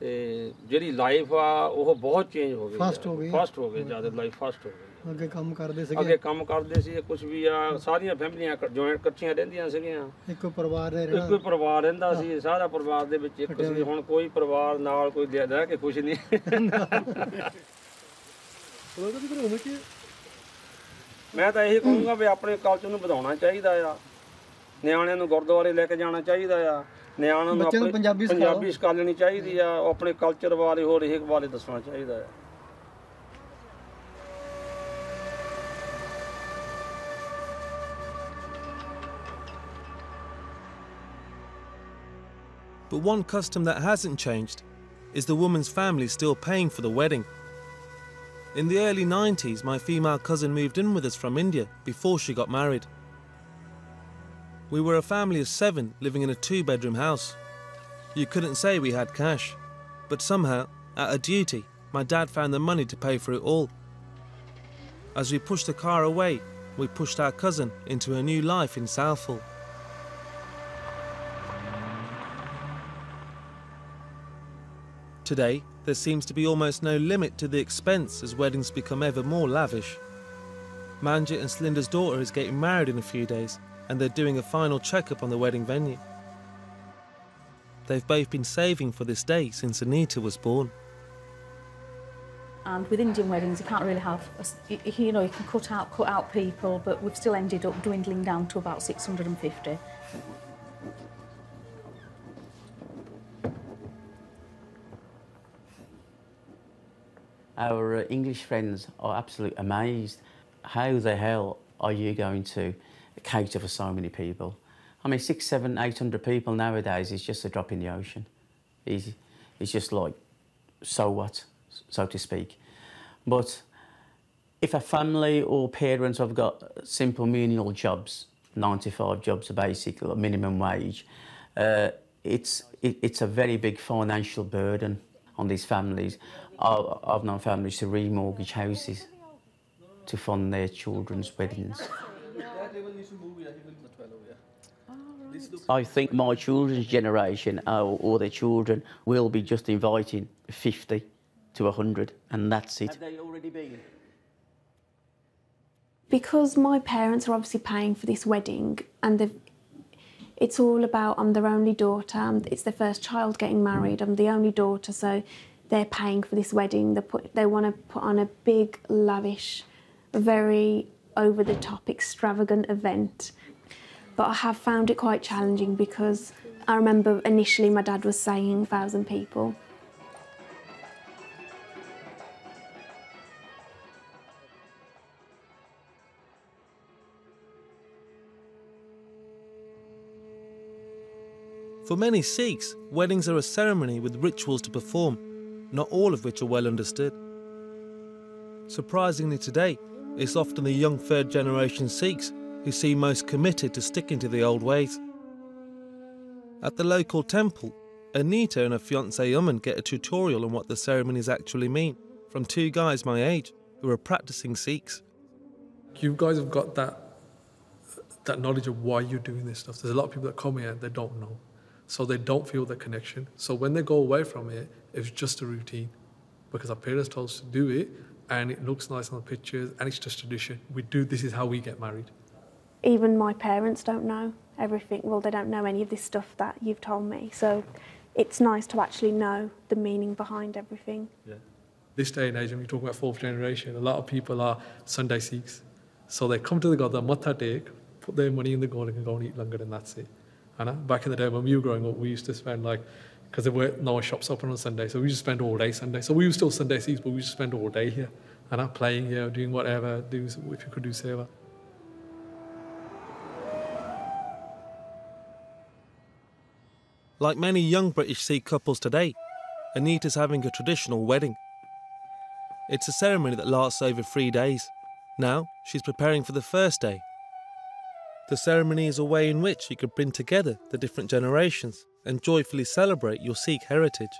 ਤੇ ਜਿਹੜੀ ਲਾਈਫ ਆ ਉਹ ਬਹੁਤ ਚੇਂਜ ਹੋ ਗਈ Fast ਹੋ ਗਈ। ਫਾਸਟ ਹੋ ਗਈ ਜ਼ਿਆਦਾ ਲਾਈਫ ਫਾਸਟ ਹੋ ਗਈ। ਅੱਗੇ ਕੰਮ ਕਰਦੇ ਅੱਗੇ ਸੀਗੇ ਕੰਮ ਕਰਦੇ ਸੀ ਕੁਝ ਵੀ ਆ ਸਾਰੀਆਂ ਫੈਮਲੀਆਂ ਜੁਆਇੰਟ ਇਕੱਠੀਆਂ ਰਹਿੰਦੀਆਂ ਸੀਗੀਆਂ। ਇੱਕੋ ਪਰਿਵਾਰ ਇੱਕੋ ਹੀ ਰਹਿਣਾ ਪਰਿਵਾਰ ਰਹਿੰਦਾ ਸੀ ਸਾਰਾ ਪਰਿਵਾਰ ਦੇ ਵਿੱਚ ਇੱਕ ਸੀ। ਹੁਣ ਕੋਈ ਪਰਿਵਾਰ ਨਾਲ ਕੋਈ ਦੇ- ਰਹਿ ਕੇ ਖੁਸ਼ ਨਹੀਂ। ਮੈਂ ਤਾਂ ਇਹੀ ਕਹੂੰਗਾ ਵੀ ਆਪਣੇ ਕਲਚਰ ਨੂੰ ਵਧਾਉਣਾ ਚਾਹੀਦਾ ਆ। ਨਿਆਣਿਆਂ ਨੂੰ ਗੁਰਦੁਆਰੇ ਲੈ ਕੇ ਜਾਣਾ ਚਾਹੀਦਾ ਆ। ਨਿਆਣਿਆਂ ਨੂੰ ਨੂੰ ਪੰਜਾਬੀ ਸਿਖਾਉਣੀ ਚਾਹੀਦੀ ਆ। ਆਪਣੇ ਕਲਚਰ ਬਾਰੇ ਹੋਰ ਹਰੇਕ ਬਾਰੇ ਦੱਸਣਾ ਚਾਹੀਦਾ ਆ। But one custom that hasn't changed is the woman's family still paying for the wedding. In the early 90s, my female cousin moved in with us from India before she got married. We were a family of seven living in a two bedroom house. You couldn't say we had cash, but somehow, at a duty, my dad found the money to pay for it all. As we pushed the car away, we pushed our cousin into a new life in Southall. Today, there seems to be almost no limit to the expense as weddings become ever more lavish. Manjit and Slinda's daughter is getting married in a few days, and they're doing a final checkup on the wedding venue. They've both been saving for this day since Anita was born. And with Indian weddings, you can't really have, a you know, you can cut out cut out people, but we've still ended up dwindling down to about 650. Our uh, English friends are absolutely amazed. How the hell are you going to cater for so many people? I mean, six, seven, eight hundred people nowadays is just a drop in the ocean. It's, it's just like, so what, so to speak. But if a family or parents have got simple menial jobs, 95 jobs, a basic minimum wage, uh, it's, it, it's a very big financial burden on these families. I've, I've known families to remortgage houses to fund their children's weddings. I think my children's generation uh, or their children will be just inviting 50 to 100 and that's it. Have they already been? because my parents are obviously paying for this wedding and it's all about I'm their only daughter, um, it's their first child getting married, I'm the only daughter, so they're paying for this wedding. They put they want to put on a big, lavish, very over the top, extravagant event. But I have found it quite challenging because I remember initially my dad was saying thousand people. For many Sikhs, weddings are a ceremony with rituals to perform, not all of which are well understood. Surprisingly, today, it's often the young third generation Sikhs who seem most committed to sticking to the old ways. At the local temple, Anita and her fiance Uman get a tutorial on what the ceremonies actually mean from two guys my age who are practicing Sikhs. You guys have got that that knowledge of why you're doing this stuff. There's a lot of people that come here they don't know. So they don't feel the connection. So when they go away from it, it's just a routine. Because our parents told us to do it and it looks nice on the pictures and it's just tradition. We do this is how we get married. Even my parents don't know everything. Well, they don't know any of this stuff that you've told me. So it's nice to actually know the meaning behind everything. Yeah. This day and age, when we talk about fourth generation, a lot of people are Sunday Sikhs. So they come to the God, Matha tek, put their money in the gold and go and eat langar and that's it. Uh, back in the day when we were growing up, we used to spend like, because there weren't no shops open on Sunday, so we used to spend all day Sunday. So we were still Sunday Sikhs, but we used to spend all day here. And I'm playing here, doing whatever, do, if you could do seva. Like many young British Sikh couples today, Anita's having a traditional wedding. It's a ceremony that lasts over three days. Now, she's preparing for the first day. The ceremony is a way in which you can bring together the different generations and joyfully celebrate your Sikh heritage.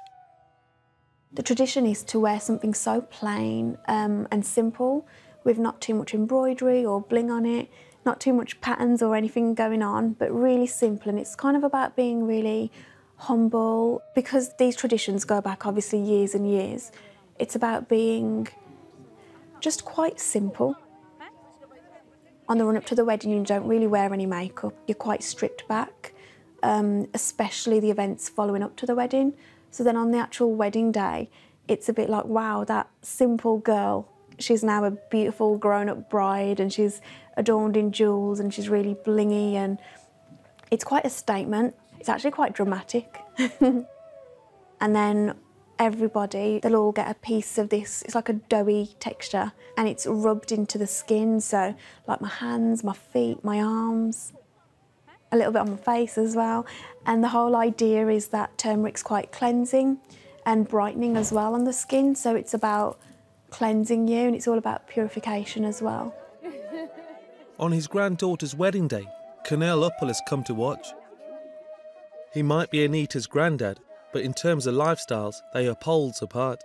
The tradition is to wear something so plain um, and simple with not too much embroidery or bling on it, not too much patterns or anything going on, but really simple. And it's kind of about being really humble because these traditions go back obviously years and years. It's about being just quite simple. On the run up to the wedding, you don't really wear any makeup, you're quite stripped back, um, especially the events following up to the wedding. So then on the actual wedding day, it's a bit like, wow, that simple girl, she's now a beautiful grown up bride and she's adorned in jewels and she's really blingy and it's quite a statement. It's actually quite dramatic. and then everybody, they'll all get a piece of this, it's like a doughy texture and it's rubbed into the skin. So like my hands, my feet, my arms, a little bit on my face as well. And the whole idea is that turmeric's quite cleansing and brightening as well on the skin. So it's about cleansing you and it's all about purification as well. On his granddaughter's wedding day, Karnail Uppal has come to watch. He might be Anita's granddad, but in terms of lifestyles, they are poles apart.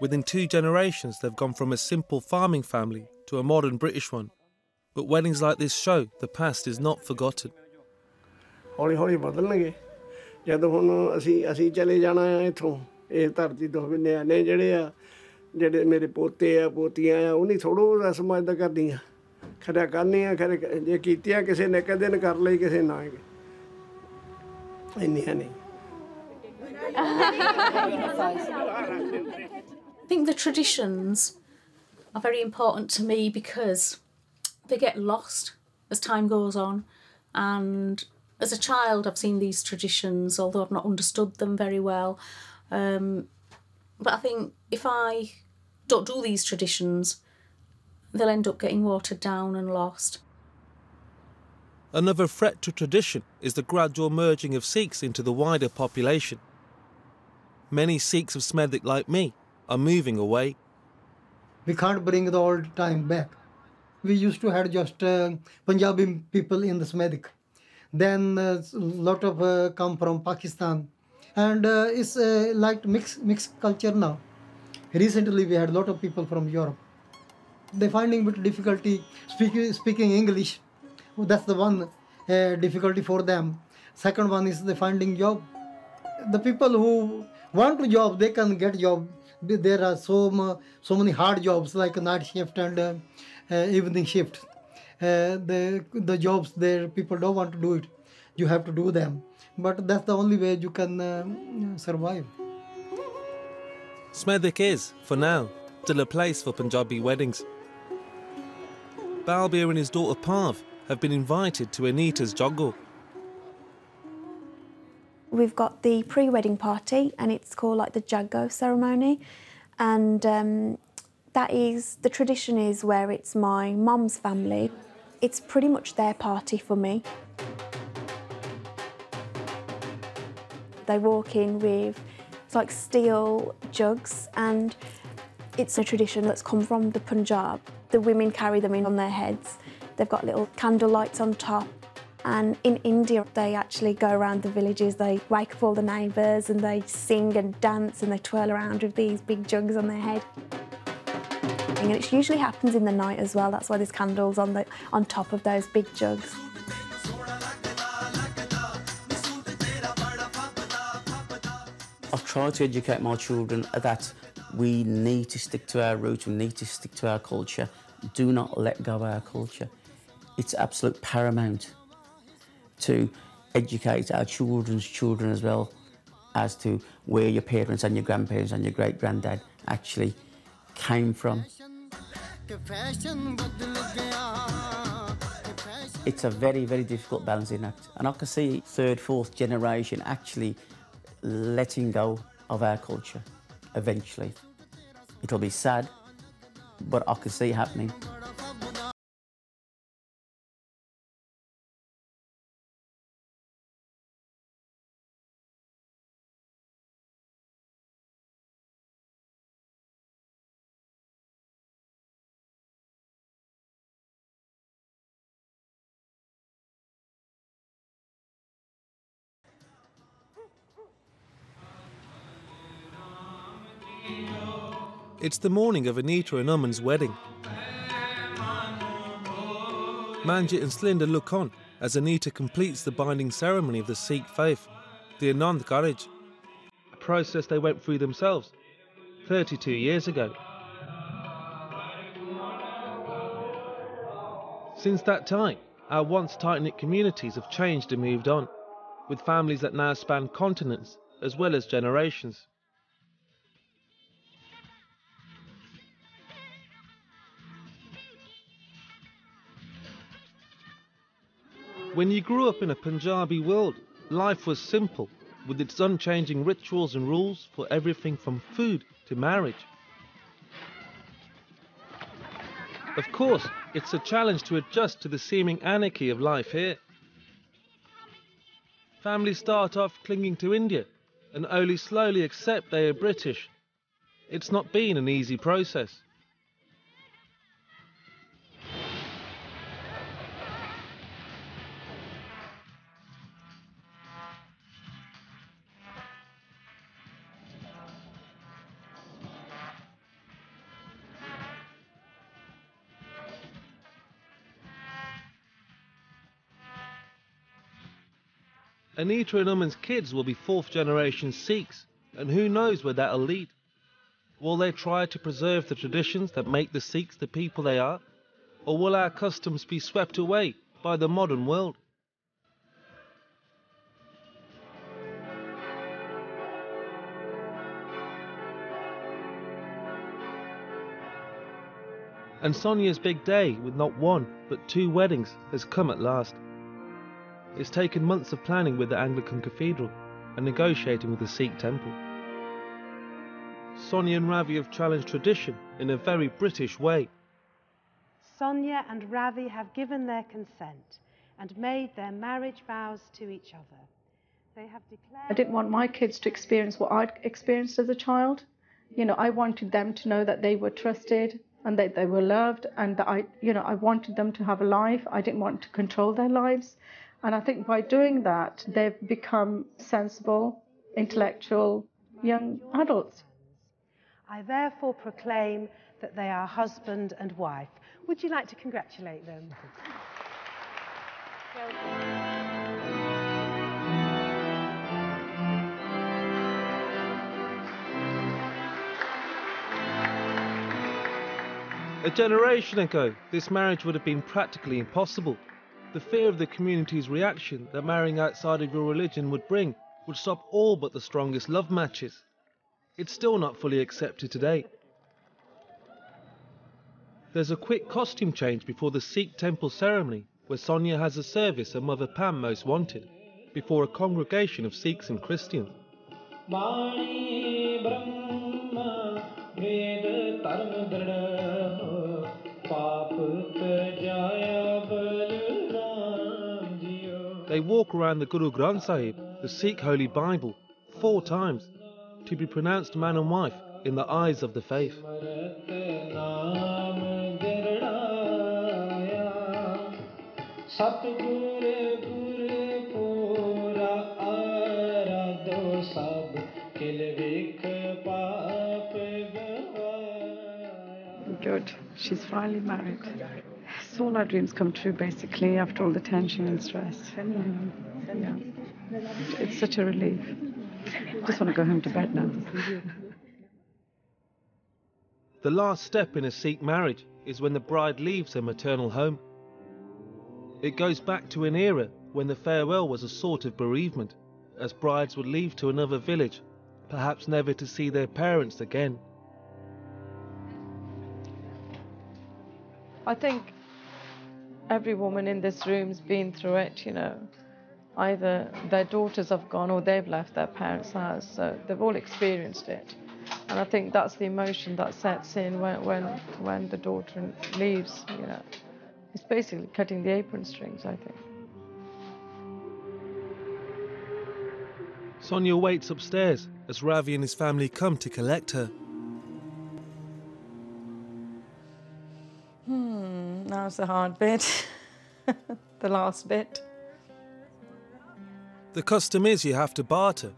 Within two generations, they've gone from a simple farming family to a modern British one. But weddings like this show the past is not forgotten. ਹੌਲੀ ਹੌਲੀ ਬਦਲਣਗੇ ਜਦੋਂ ਹੁਣ ਅਸੀਂ ਅਸੀਂ ਚਲੇ ਜਾਣਾ ਆ ਇੱਥੋਂ ਇਹ ਧਰਤੀ ਤੋਂ ਵੀ ਨਿਆਣੇ ਜਿਹੜੇ ਆ ਜਿਹੜੇ ਮੇਰੇ ਪੋਤੇ ਆ ਪੋਤੀਆਂ ਆ ਉਹਨੀ ਥੋੜੋ ਰਸਮਾਂ ਇਦਾਂ ਕਰਦੀਆਂ ਖਰਿਆ ਕਰਨੀਆਂ ਖਰੇ ਜੇ ਕੀਤੀਆਂ ਕਿਸੇ ਨੇ ਕਦੇ ਨੇ ਕਰ ਲਈ ਕਿਸੇ ਨਾ ਇੰਨੀਆਂ ਨਹੀਂ I think the traditions are very important to me because they get lost as time goes on. And as a child, I've seen these traditions, although I've not understood them very well. Um, but I think if I don't do these traditions, they'll end up getting watered down and lost. Another threat to tradition is the gradual merging of Sikhs into the wider population. Many Sikhs of Smethwick, like me, are moving away. We can't bring the old time back. We used to have just uh, Punjabi people in the Smethwick. Then a uh, lot of uh, come from Pakistan, and uh, it's uh, like mixed mixed culture now. Recently, we had a lot of people from Europe. They're finding bit difficulty speaking speaking English. That's the one uh, difficulty for them. Second one is the finding job. The people who want to job, they can get job there are so so many hard jobs like night shift and uh, evening shift. Uh, the the jobs there people don't want to do it. You have to do them, but that's the only way you can uh, survive. Smethwick is, for now, still a place for Punjabi weddings. Balbir and his daughter Parv have been invited to Anita's Jago. We've got the pre-wedding party and it's called like the Jago ceremony and um, that is, the tradition is where it's my mum's family. It's pretty much their party for me. They walk in with it's like steel jugs and it's a tradition that's come from the Punjab. The women carry them in on their heads. They've got little candle lights on top And in India, they actually go around the villages, they wake up all the neighbours and they sing and dance and they twirl around with these big jugs on their head. And it usually happens in the night as well. That's why there's candles on the on top of those big jugs. I've tried to educate my children that we need to stick to our roots, we need to stick to our culture. Do not let go of our culture. It's absolute paramount to educate our children's children as well as to where your parents and your grandparents and your great granddad actually came from. It's a very, very difficult balancing act. And I can see third, fourth generation actually letting go of our culture eventually. It'll be sad, but I can see it happening. It's the morning of Anita and Uman's wedding. Manjit and Slinda look on as Anita completes the binding ceremony of the Sikh faith, the Anand Karaj, a process they went through themselves 32 years ago. Since that time, our once tight knit communities have changed and moved on, with families that now span continents as well as generations. When you grew up in a Punjabi world, life was simple, with its unchanging rituals and rules for everything from food to marriage. Of course, it's a challenge to adjust to the seeming anarchy of life here. Families start off clinging to India and only slowly accept they are British. It's not been an easy process. Anita and Uman's kids will be fourth generation Sikhs, and who knows where that'll lead. Will they try to preserve the traditions that make the Sikhs the people they are? Or will our customs be swept away by the modern world? And Sonia's big day, with not one but two weddings, has come at last. It's taken months of planning with the Anglican Cathedral and negotiating with the Sikh temple. Sonia and Ravi have challenged tradition in a very British way. Sonia and Ravi have given their consent and made their marriage vows to each other. They have declared. I didn't want my kids to experience what I'd experienced as a child. You know, I wanted them to know that they were trusted and that they were loved and that I, you know, I wanted them to have a life. I didn't want to control their lives. And I think by doing that, they've become sensible, intellectual young adults. I therefore proclaim that they are husband and wife. Would you like to congratulate them? A generation ago, this marriage would have been practically impossible. The fear of the community's reaction that marrying outside of your religion would bring would stop all but the strongest love matches. It's still not fully accepted today. There's a quick costume change before the Sikh temple ceremony, where Sonia has a service her mother Pam most wanted, before a congregation of Sikhs and Christians. they walk around the Guru Granth Sahib, the Sikh Holy Bible, four times to be pronounced man and wife in the eyes of the faith. Good. She's finally married. It's all our dreams come true, basically, after all the tension and stress. Yeah. It's such a relief. I Just want to go home to bed now. The last step in a Sikh marriage is when the bride leaves her maternal home. It goes back to an era when the farewell was a sort of bereavement, as brides would leave to another village, perhaps never to see their parents again. I think every woman in this room's been through it, you know. Either their daughters have gone or they've left their parents' house, so they've all experienced it. And I think that's the emotion that sets in when, when, when the daughter leaves, you know. It's basically cutting the apron strings, I think. Sonia waits upstairs as Ravi and his family come to collect her. Now's the hard bit. the last bit. The custom is you have to barter.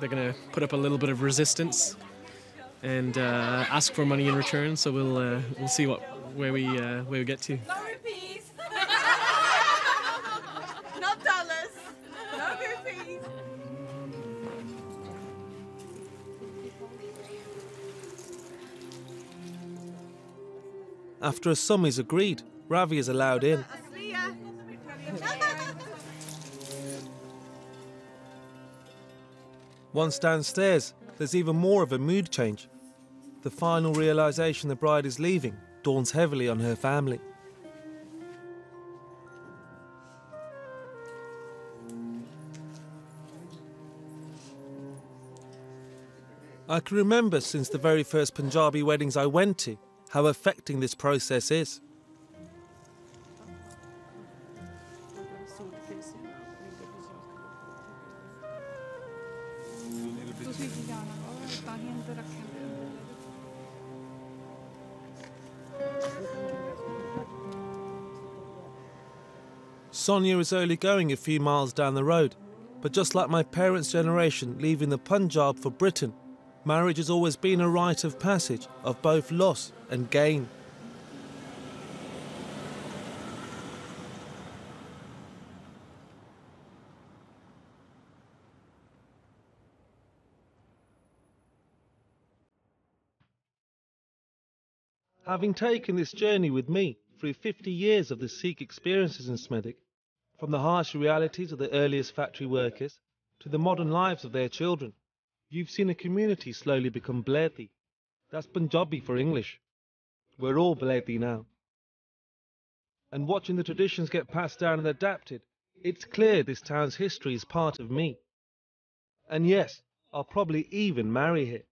They're going to put up a little bit of resistance and uh, ask for money in return. So we'll uh, we'll see what where we uh, where we get to. After a sum is agreed, Ravi is allowed in. Once downstairs, there's even more of a mood change. The final realization the bride is leaving dawns heavily on her family. I can remember since the very first Punjabi weddings I went to how affecting this process is. Sonia is only going a few miles down the road, but just like my parents' generation leaving the Punjab for Britain, marriage has always been a rite of passage of both loss and gain. Having taken this journey with me through 50 years of the Sikh experiences in Smethwick, from the harsh realities of the earliest factory workers to the modern lives of their children, you've seen a community slowly become Bledhi. That's Punjabi for English. We're all Bledhi now. And watching the traditions get passed down and adapted, it's clear this town's history is part of me. And yes, I'll probably even marry here.